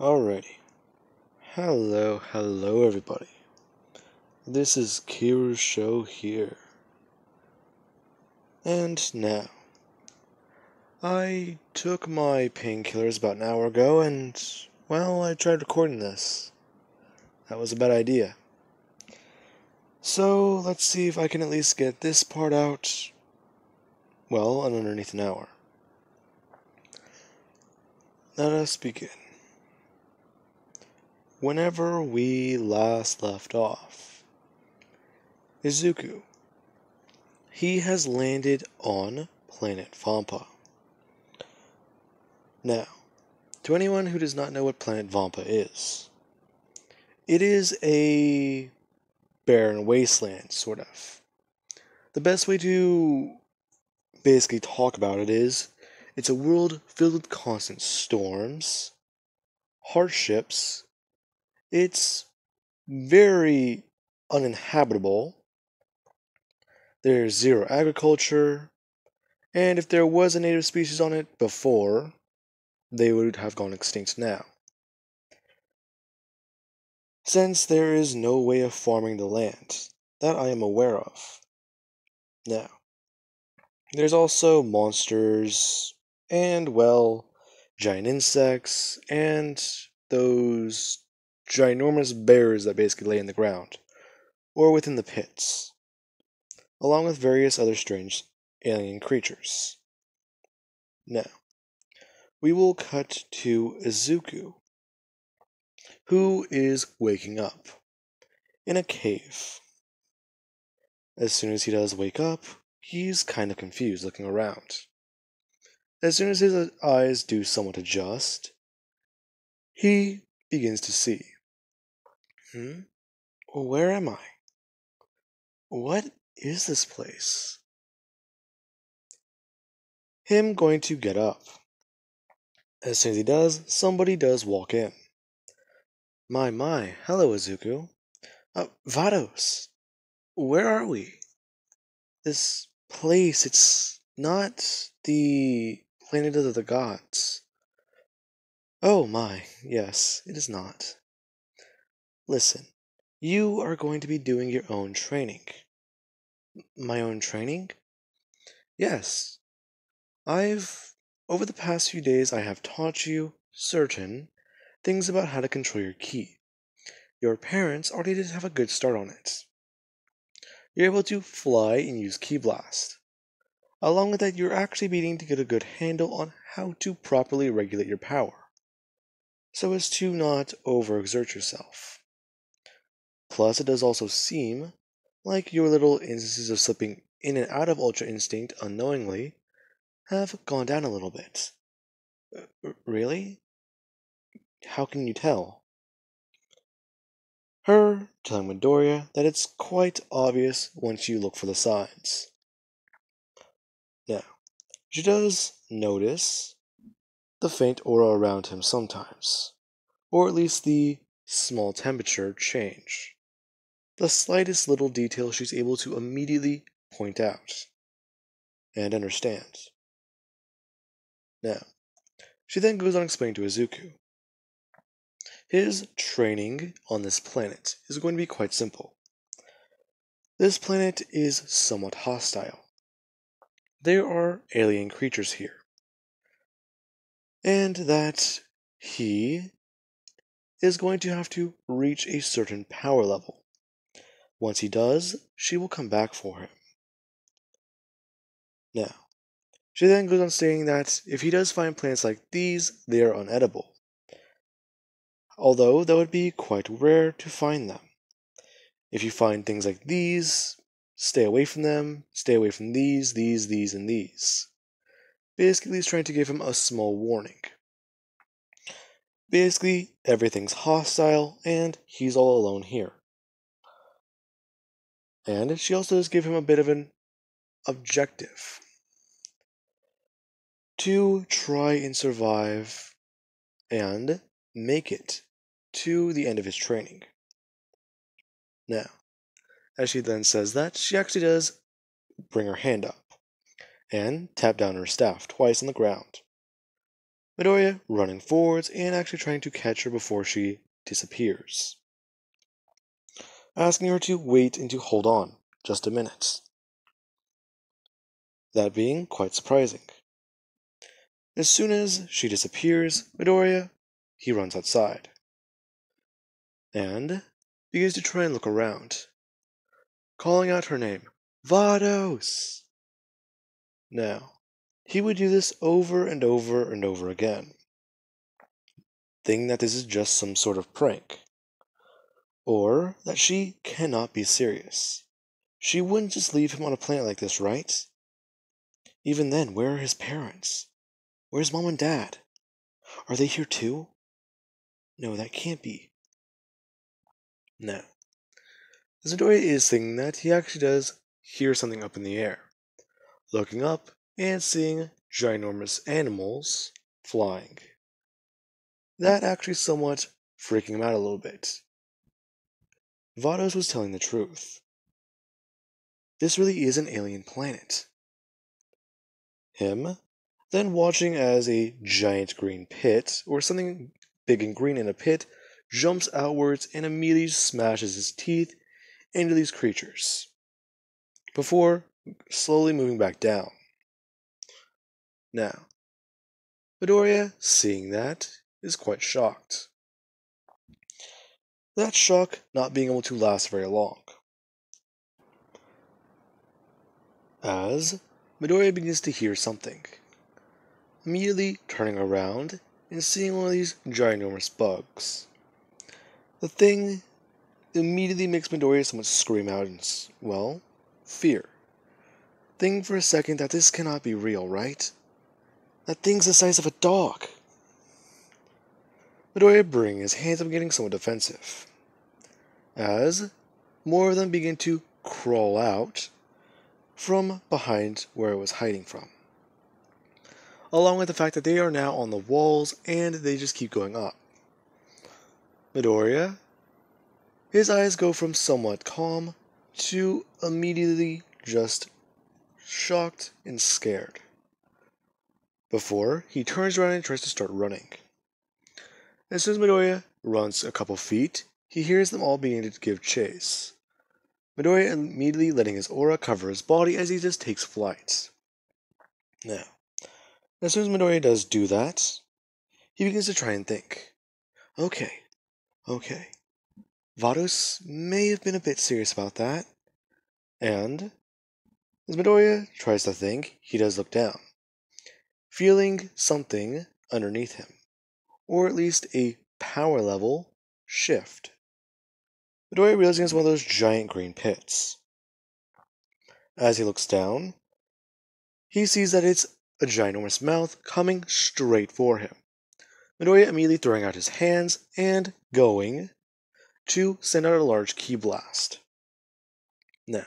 Alrighty. Hello, hello everybody. This is Kirusho here. And now. I took my painkillers about an hour ago and, well, I tried recording this. That was a bad idea. So, let's see if I can at least get this part out, well, in underneath an hour. Let us begin. Whenever we last left off, Izuku, he has landed on planet Vampa. Now, to anyone who does not know what planet Vampa is, it is a barren wasteland, sort of. The best way to basically talk about it is it's a world filled with constant storms, hardships, it's very uninhabitable. There's zero agriculture, and if there was a native species on it before, they would have gone extinct now. Since there is no way of farming the land, that I am aware of. Now, there's also monsters, and, well, giant insects, and those ginormous bears that basically lay in the ground, or within the pits, along with various other strange alien creatures. Now, we will cut to Izuku, who is waking up in a cave. As soon as he does wake up, he's kind of confused looking around. As soon as his eyes do somewhat adjust, he begins to see. Hmm? Where am I? What is this place? Him going to get up. As soon as he does, somebody does walk in. My, my, hello, Izuku. Uh, Vados, where are we? This place, it's not the planet of the gods. Oh my, yes, it is not. Listen, you are going to be doing your own training. My own training? Yes. I've, over the past few days, I have taught you certain things about how to control your ki. Your parents already did have a good start on it. You're able to fly and use Ki Blast. Along with that, you're actually beginning to get a good handle on how to properly regulate your power, so as to not overexert yourself. Plus, it does also seem like your little instances of slipping in and out of Ultra Instinct unknowingly have gone down a little bit. Uh, really? How can you tell? Her telling Midoriya that it's quite obvious once you look for the signs. Now, she does notice the faint aura around him sometimes, or at least the small temperature change. The slightest little detail she's able to immediately point out and understand. Now, she then goes on explaining to Izuku. His training on this planet is going to be quite simple. This planet is somewhat hostile. There are alien creatures here. And that he is going to have to reach a certain power level. Once he does, she will come back for him. Now, she then goes on saying that if he does find plants like these, they are unedible. Although that would be quite rare to find them. If you find things like these, stay away from them, stay away from these, these, these, and these. Basically, he's trying to give him a small warning. basically everything's hostile and he's all alone here. And she also does give him a bit of an objective to try and survive and make it to the end of his training. Now, as she then says that, she actually does bring her hand up and tap down her staff twice on the ground. Midoriya running forwards and actually trying to catch her before she disappears, asking her to wait and to hold on just a minute. That being quite surprising. As soon as she disappears, Midoriya, he runs outside and begins to try and look around, calling out her name, Vados! Now, he would do this over and over and over again, thinking that this is just some sort of prank, or that she cannot be serious. She wouldn't just leave him on a planet like this, right? Even then, where are his parents? Where's mom and dad? Are they here too? No, that can't be. No. Midoriya is thinking that he actually does hear something up in the air. Looking up and seeing ginormous animals flying. That actually somewhat freaking him out a little bit. Vados was telling the truth. This really is an alien planet. Him, then watching as a giant green pit, or something big and green in a pit, jumps outwards and immediately smashes his teeth into these creatures, before slowly moving back down. Now, Midoriya, seeing that, is quite shocked. That shock not being able to last very long. As Midoriya begins to hear something, immediately turning around and seeing one of these ginormous bugs. The thing immediately makes Midoriya somewhat scream out in, well, fear. Thinking for a second that this cannot be real, right? That thing's the size of a dog. Midoriya bring his hands up getting somewhat defensive. As more of them begin to crawl out from behind where it was hiding from. Along with the fact that they are now on the walls and they just keep going up. Midoriya, his eyes go from somewhat calm to immediately just shocked and scared before he turns around and tries to start running. As soon as Midoriya runs a couple feet, he hears them all beginning to give chase. Midoriya immediately letting his aura cover his body as he just takes flight. Now, as soon as Midoriya does do that, he begins to try and think. Okay, okay. Vados may have been a bit serious about that. And, as Midoriya tries to think, he does look down feeling something underneath him, or at least a power level shift. Midoriya realizing it's one of those giant green pits. As he looks down, he sees that it's a ginormous mouth coming straight for him. Midoriya immediately throwing out his hands and going to send out a large ki blast. Now,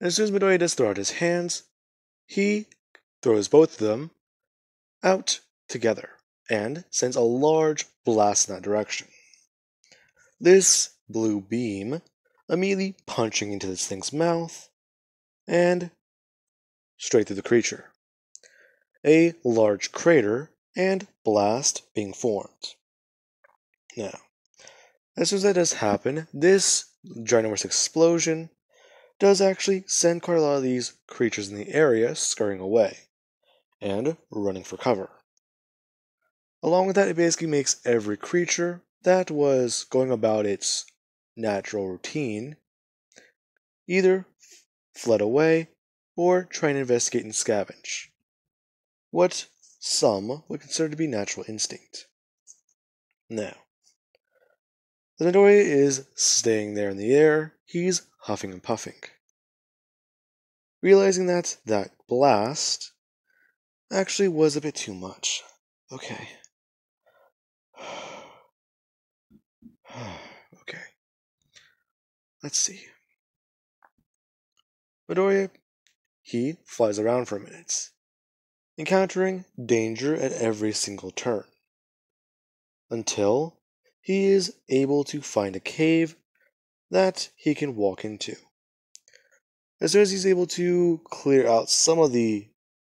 as soon as Midoriya does throw out his hands, he throws both of them out together and sends a large blast in that direction. This blue beam immediately punching into this thing's mouth and straight through the creature. A large crater and blast being formed. Now, as soon as that does happen, this ginormous explosion does actually send quite a lot of these creatures in the area scurrying away and running for cover. Along with that, it basically makes every creature that was going about its natural routine either fled away or try and investigate and scavenge. What some would consider to be natural instinct. Now, the Midoriya is staying there in the air, he's huffing and puffing. Realizing that that blast actually was a bit too much. Okay. let's see. Midoriya, he flies around for a minute, encountering danger at every single turn, until he is able to find a cave that he can walk into. As soon as he's able to clear out some of the,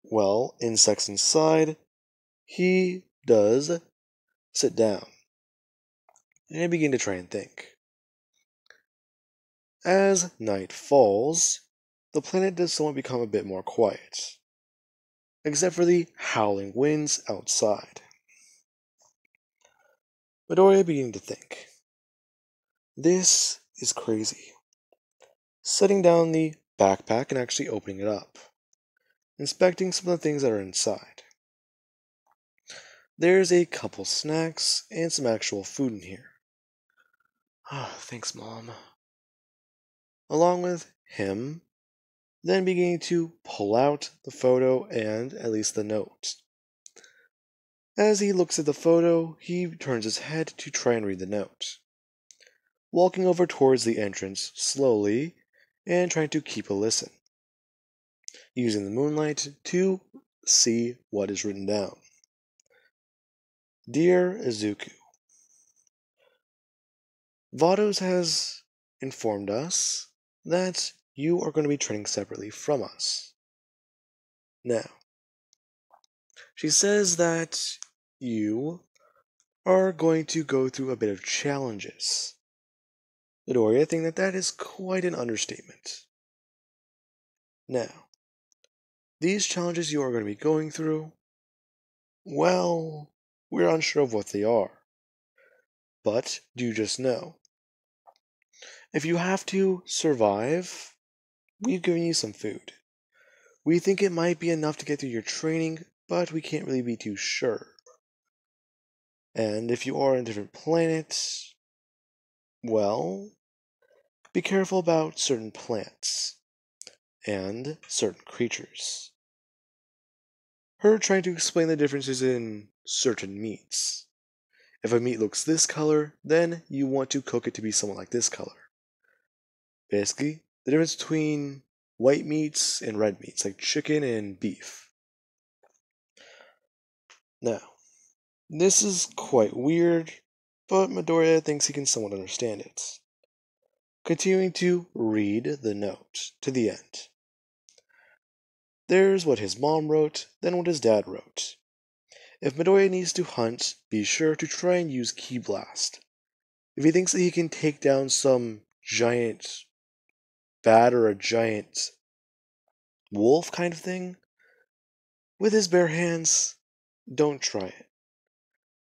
well, insects inside, he does sit down and begin to try and think. As night falls, the planet does somewhat become a bit more quiet, except for the howling winds outside. Midoriya beginning to think. This is crazy. Setting down the backpack and actually opening it up, inspecting some of the things that are inside. There's a couple snacks and some actual food in here. Ah, oh, thanks, Mom. Along with him, then beginning to pull out the photo and at least the note. As he looks at the photo, he turns his head to try and read the note. Walking over towards the entrance slowly and trying to keep a listen, using the moonlight to see what is written down. Dear Izuku, Vados has informed us that you are going to be training separately from us. Now, she says that you are going to go through a bit of challenges. Midoriya, think that that is quite an understatement. Now, these challenges you are going to be going through, well, we're unsure of what they are. But do you just know if you have to survive, we've given you some food. We think it might be enough to get through your training, but we can't really be too sure. And if you are on a different planet, well, be careful about certain plants and certain creatures. Her trying to explain the differences in certain meats. If a meat looks this color, then you want to cook it to be somewhat like this color. Basically, the difference between white meats and red meats, like chicken and beef. Now, this is quite weird, but Midoriya thinks he can somewhat understand it. Continuing to read the note to the end. There's what his mom wrote, then what his dad wrote. If Midoriya needs to hunt, be sure to try and use Ki Blast. If he thinks that he can take down some giant bat or a giant wolf kind of thing with his bare hands, don't try it.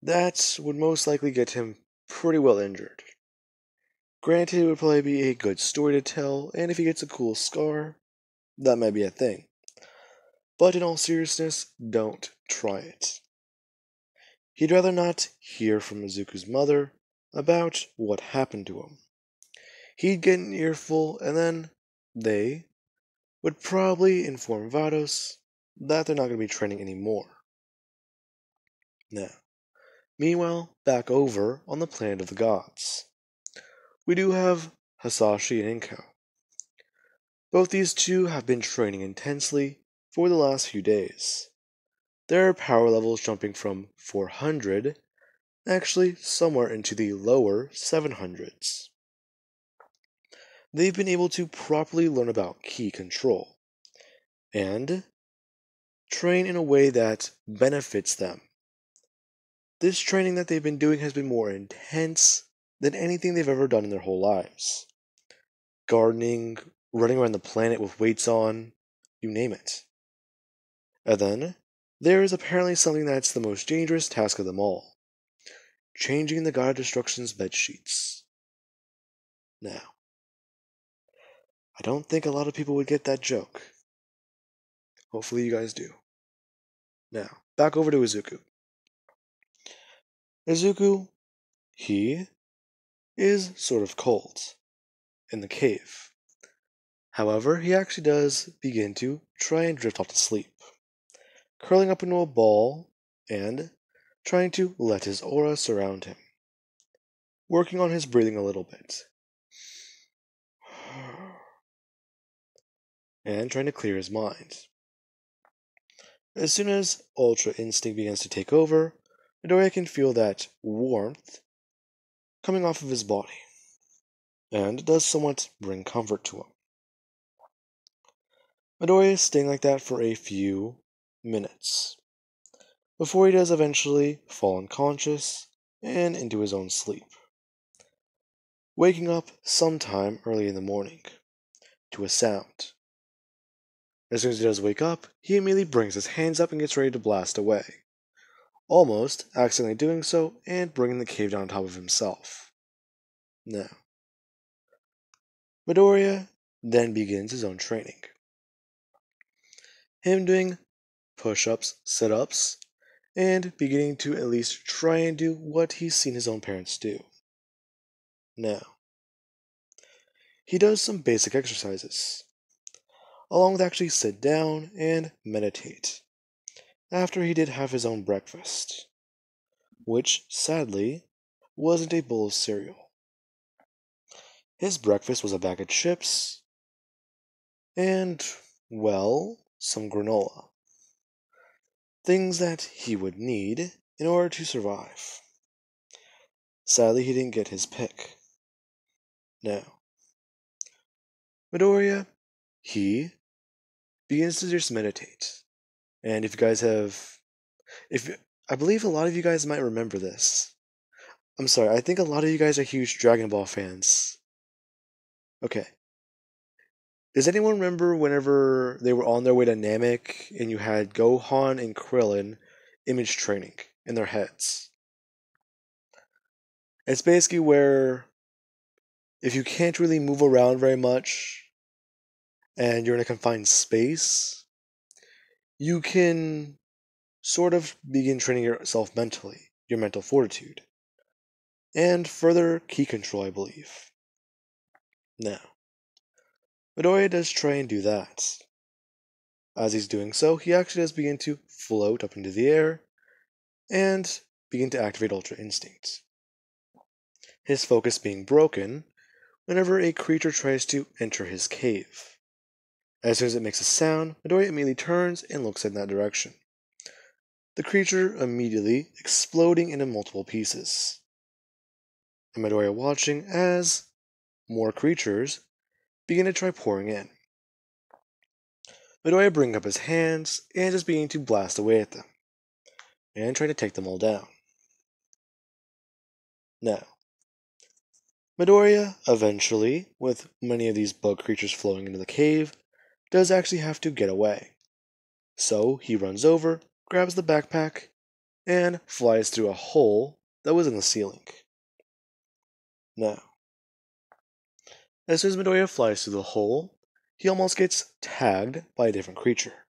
That would most likely get him pretty well injured. Granted, it would probably be a good story to tell, and if he gets a cool scar, that might be a thing. But in all seriousness, don't try it. He'd rather not hear from Izuku's mother about what happened to him. He'd get an earful, and then they would probably inform Vados that they're not going to be training anymore. Now, meanwhile, back over on the planet of the gods, we do have Hisashi and Inko. Both these two have been training intensely for the last few days. Their power levels jumping from 400 actually somewhere into the lower 700s they've been able to properly learn about ki control and train in a way that benefits them. This training that they've been doing has been more intense than anything they've ever done in their whole lives. Gardening, running around the planet with weights on, you name it. And then, there is apparently something that's the most dangerous task of them all changing the God of Destruction's bed sheets. Now, don't think a lot of people would get that joke. Hopefully, you guys do. Now, back over to Izuku. Izuku, he is sort of cold in the cave. However, he actually does begin to try and drift off to sleep, curling up into a ball and trying to let his aura surround him, working on his breathing a little bit. And trying to clear his mind. As soon as Ultra Instinct begins to take over, Midoriya can feel that warmth coming off of his body, and it does somewhat bring comfort to him. Midoriya is staying like that for a few minutes, before he does eventually fall unconscious and into his own sleep, waking up sometime early in the morning to a sound. As soon as he does wake up, he immediately brings his hands up and gets ready to blast away, almost accidentally doing so and bringing the cave down on top of himself. Now, Midoriya then begins his own training. Him doing push ups, sit ups, and beginning to at least try and do what he's seen his own parents do. Now, he does some basic exercises, along with actually sit down and meditate, after he did have his own breakfast, which, sadly, wasn't a bowl of cereal. His breakfast was a bag of chips and, well, some granola things that he would need in order to survive. Sadly, he didn't get his pick. Now, Midoriya, he begins to just meditate. And if you guys have, if I believe a lot of you guys might remember this. I'm sorry, I think a lot of you guys are huge Dragon Ball fans. Okay, does anyone remember whenever they were on their way to Namek and you had Gohan and Krillin image training in their heads? It's basically where if you can't really move around very much and you're in a confined space, you can sort of begin training yourself mentally, your mental fortitude, and further ki control, I believe. Now, Midoriya does try and do that. As he's doing so, he actually does begin to float up into the air and begin to activate Ultra Instinct. His focus being broken whenever a creature tries to enter his cave. As soon as it makes a sound, Midoriya immediately turns and looks in that direction. The creature immediately exploding into multiple pieces. And Midoriya watching as more creatures begin to try pouring in. Midoriya bring up his hands and just begin to blast away at them, and try to take them all down. Now, Midoriya, eventually, with many of these bug creatures flowing into the cave, does actually have to get away. So he runs over, grabs the backpack, and flies through a hole that was in the ceiling. Now, as soon as Midoriya flies through the hole, he almost gets tagged by a different creature.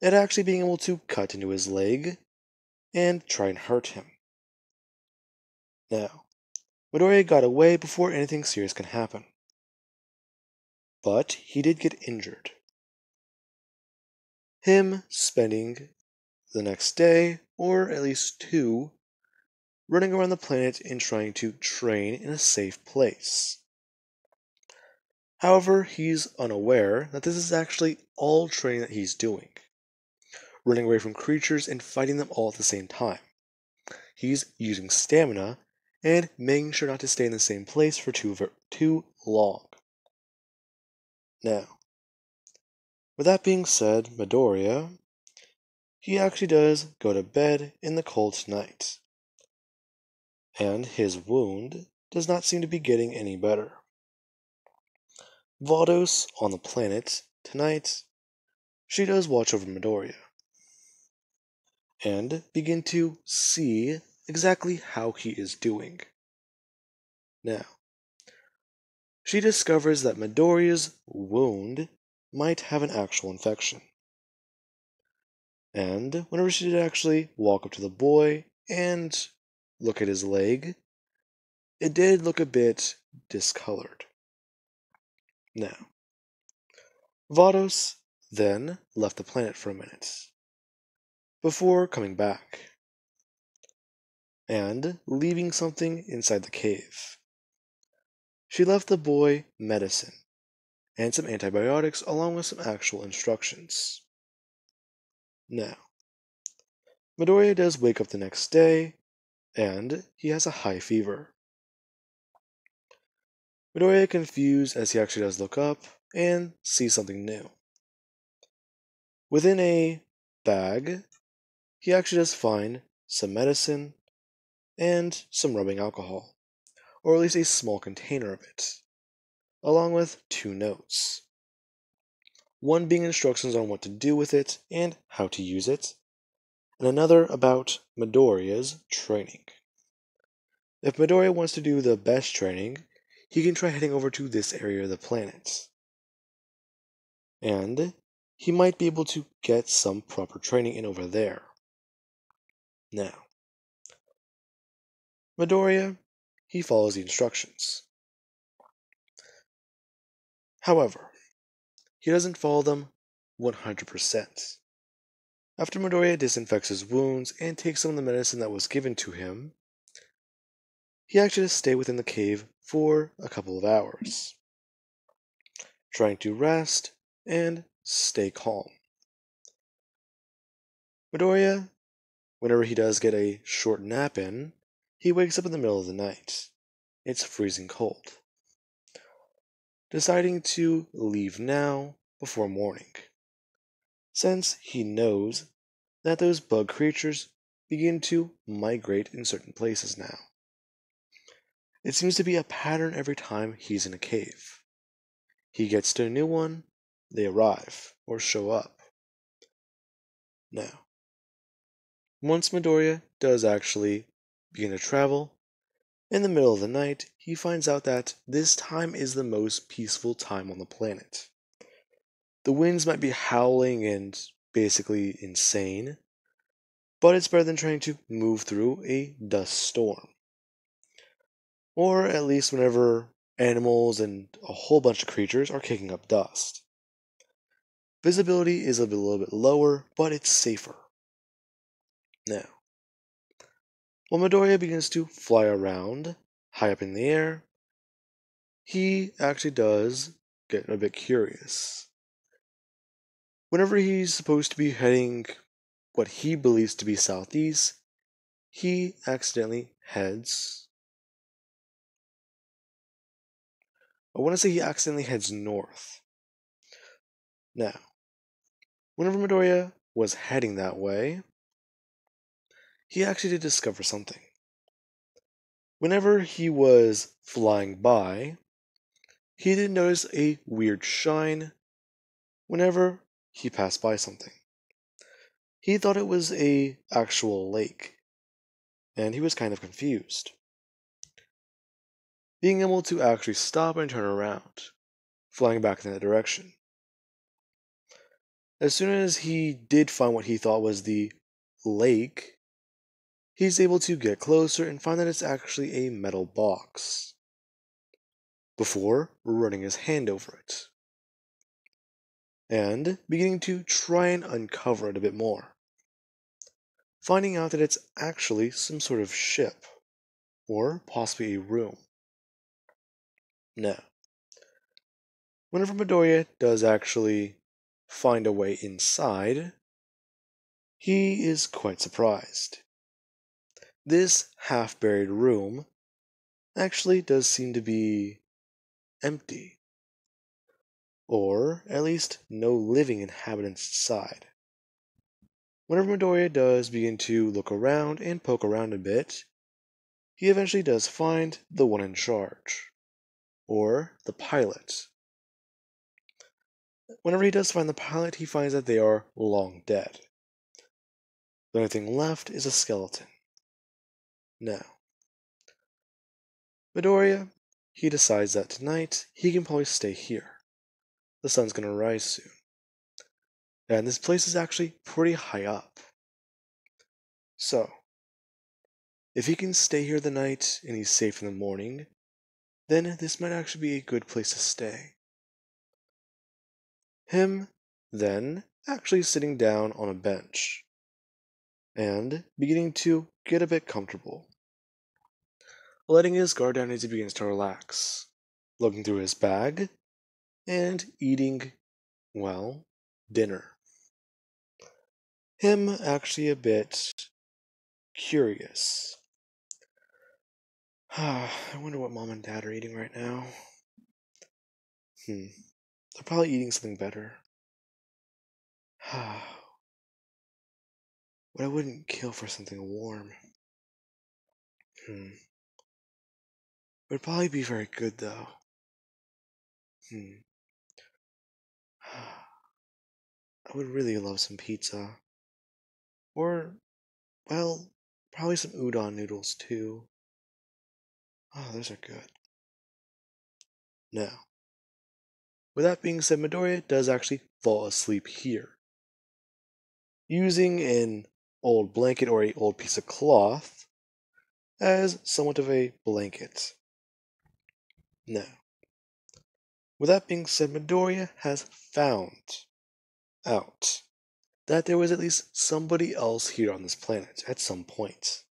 It actually being able to cut into his leg and try and hurt him. Now, Midoriya got away before anything serious can happen. But he did get injured. Him spending the next day, or at least two, running around the planet and trying to train in a safe place. However, he's unaware that this is actually all training that he's doing, running away from creatures and fighting them all at the same time. He's using stamina and making sure not to stay in the same place for too, too long. Now, with that being said, Midoriya, he actually does go to bed in the cold tonight. And his wound does not seem to be getting any better. Vados on the planet tonight, she does watch over Midoriya and begin to see exactly how he is doing. Now, she discovers that Midoriya's wound might have an actual infection. And whenever she did actually walk up to the boy and look at his leg, it did look a bit discolored. Now, Vados then left the planet for a minute before coming back and leaving something inside the cave. She left the boy medicine and some antibiotics along with some actual instructions. Now, Midoriya does wake up the next day, and he has a high fever. Midoriya confused as he actually does look up and see something new. Within a bag, he actually does find some medicine and some rubbing alcohol, or at least a small container of it, along with two notes. One being instructions on what to do with it and how to use it, and another about Midoriya's training. If Midoriya wants to do the best training, he can try heading over to this area of the planet. And he might be able to get some proper training in over there. Now, Midoriya, he follows the instructions. However, he doesn't follow them 100%. After Midoriya disinfects his wounds and takes some of the medicine that was given to him, he actually just stay within the cave for a couple of hours, trying to rest and stay calm. Midoriya, whenever he does get a short nap in, he wakes up in the middle of the night. It's freezing cold. Deciding to leave now before morning since he knows that those bug creatures begin to migrate in certain places now. It seems to be a pattern every time he's in a cave. He gets to a new one, they arrive or show up. Now, once Midoriya does actually begin to travel, in the middle of the night, he finds out that this time is the most peaceful time on the planet. The winds might be howling and basically insane, but it's better than trying to move through a dust storm. Or at least whenever animals and a whole bunch of creatures are kicking up dust. Visibility is a little bit lower, but it's safer. Now, when Midoriya begins to fly around high up in the air, he actually does get a bit curious whenever he's supposed to be heading what he believes to be southeast, he accidentally heads. I want to say he accidentally heads north. Now, whenever Midoriya was heading that way, he actually did discover something. Whenever he was flying by, he did notice a weird shine whenever he passed by something. He thought it was a actual lake, and he was kind of confused. Being able to actually stop and turn around, flying back in that direction. As soon as he did find what he thought was the lake, he's able to get closer and find that it's actually a metal box. Before running his hand over it and beginning to try and uncover it a bit more. Finding out that it's actually some sort of ship, or possibly a room. Now, whenever Midoriya does actually find a way inside, he is quite surprised. This half buried room actually does seem to be empty or at least no living inhabitants inside. Whenever Midoriya does begin to look around and poke around a bit, he eventually does find the one in charge, or the pilot. Whenever he does find the pilot, he finds that they are long dead. The only thing left is a skeleton. Now, Midoriya, he decides that tonight he can probably stay here the sun's going to rise soon. And this place is actually pretty high up. So, if he can stay here the night and he's safe in the morning, then this might actually be a good place to stay. Him, then, actually sitting down on a bench and beginning to get a bit comfortable. Letting his guard down as he begins to relax, looking through his bag and eating, well, dinner. Him actually a bit curious. Ah, I wonder what mom and dad are eating right now. Hmm. They're probably eating something better. but I wouldn't kill for something warm. Hmm. Would probably be very good though. Hmm. I would really love some pizza. Or, well, probably some udon noodles too. Oh, those are good. Now, with that being said, Midoriya does actually fall asleep here. Using an old blanket or a old piece of cloth as somewhat of a blanket. Now, with that being said, Midoriya has found out that there was at least somebody else here on this planet at some point.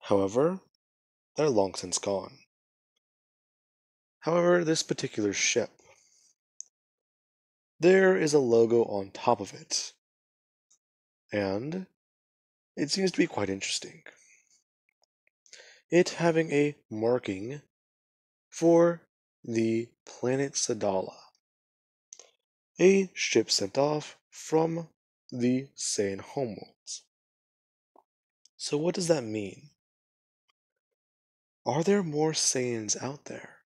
However, they're long since gone. However, this particular ship, there is a logo on top of it, and it seems to be quite interesting. It having a marking for the planet Sadala, a ship sent off from the Saiyan homeworlds. So, what does that mean? Are there more Saiyans out there?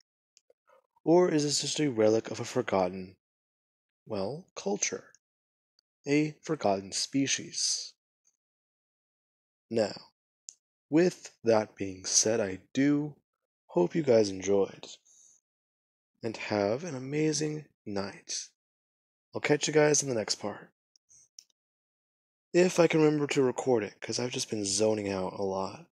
Or is this just a relic of a forgotten, well, culture? A forgotten species? Now, with that being said, I do hope you guys enjoyed and have an amazing night. I'll catch you guys in the next part. If I can remember to record it, because I've just been zoning out a lot.